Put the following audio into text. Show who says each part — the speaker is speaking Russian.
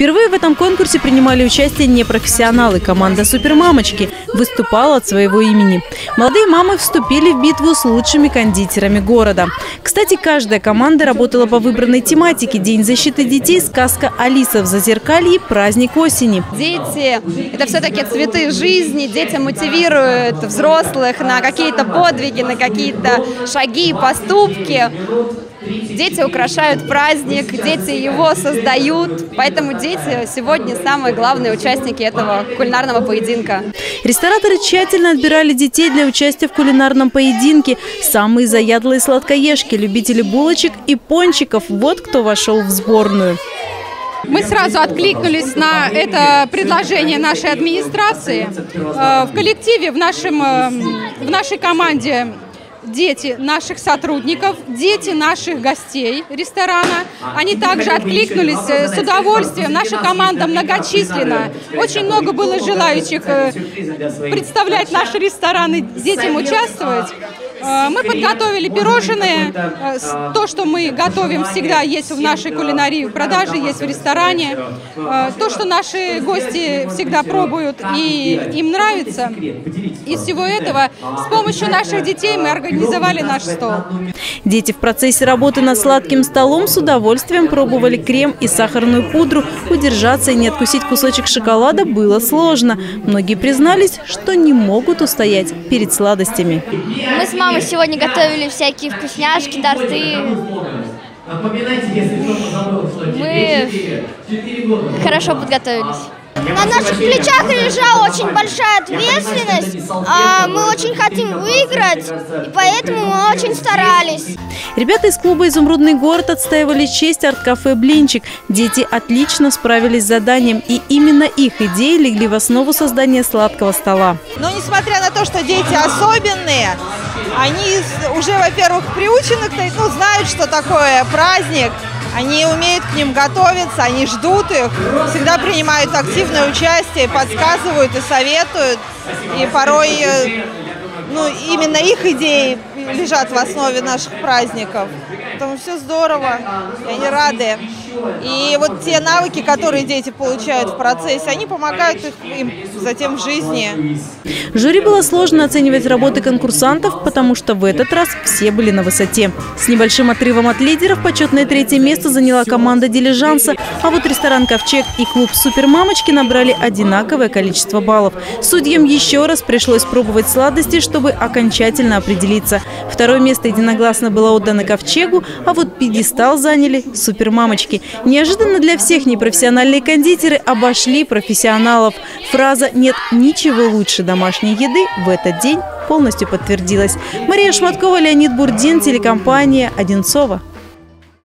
Speaker 1: Впервые в этом конкурсе принимали участие непрофессионалы. Команда «Супермамочки» выступала от своего имени. Молодые мамы вступили в битву с лучшими кондитерами города. Кстати, каждая команда работала по выбранной тематике. День защиты детей, сказка «Алиса в Зазеркалье», праздник осени.
Speaker 2: Дети – это все-таки цветы жизни. Дети мотивируют взрослых на какие-то подвиги, на какие-то шаги, поступки. Дети украшают праздник, дети его создают, поэтому дети сегодня самые главные участники этого кулинарного поединка.
Speaker 1: Рестораторы тщательно отбирали детей для участия в кулинарном поединке. Самые заядлые сладкоежки, любители булочек и пончиков – вот кто вошел в сборную.
Speaker 3: Мы сразу откликнулись на это предложение нашей администрации. Э, в коллективе, в, нашем, э, в нашей команде дети наших сотрудников, дети наших гостей ресторана. Они также откликнулись э, с удовольствием. Наша команда многочисленна. Очень много было желающих э, представлять наши рестораны, детям участвовать. Э, мы подготовили пирожные. То, что мы готовим всегда, есть в нашей кулинарии в продаже, есть в ресторане. То, что наши гости всегда пробуют и им нравится. Из всего этого с помощью наших детей мы организовали организовали наш стол.
Speaker 1: Дети в процессе работы над сладким столом с удовольствием пробовали крем и сахарную пудру. Удержаться и не откусить кусочек шоколада было сложно. Многие признались, что не могут устоять перед сладостями.
Speaker 4: Мы с мамой сегодня готовили всякие вкусняшки, торты. Мы хорошо подготовились. На наших плечах лежала очень большая ответственность. А мы очень хотим выиграть, и поэтому мы очень старались.
Speaker 1: Ребята из клуба «Изумрудный город» отстаивали честь арт-кафе «Блинчик». Дети отлично справились с заданием, и именно их идеи легли в основу создания сладкого стола.
Speaker 5: Но несмотря на то, что дети особенные, они уже, во-первых, приучены, ну, знают, что такое праздник, они умеют к ним готовиться, они ждут их, всегда принимают активное участие, подсказывают и советуют. И порой э, ну, именно их идеи лежат в основе наших праздников. Поэтому все здорово, и они рады. И вот те навыки, которые дети получают в процессе, они помогают их, им затем в жизни.
Speaker 1: Жюри было сложно оценивать работы конкурсантов, потому что в этот раз все были на высоте. С небольшим отрывом от лидеров почетное третье место заняла команда «Дилижанса», а вот ресторан «Ковчег» и клуб «Супермамочки» набрали одинаковое количество баллов. Судьям еще раз пришлось пробовать сладости, чтобы окончательно определиться. Второе место единогласно было отдано «Ковчегу», а вот пьедестал заняли «Супермамочки». Неожиданно для всех непрофессиональные кондитеры обошли профессионалов. Фраза «нет ничего лучше домашней еды» в этот день полностью подтвердилась. Мария Шматкова, Леонид Бурдин, телекомпания «Одинцова».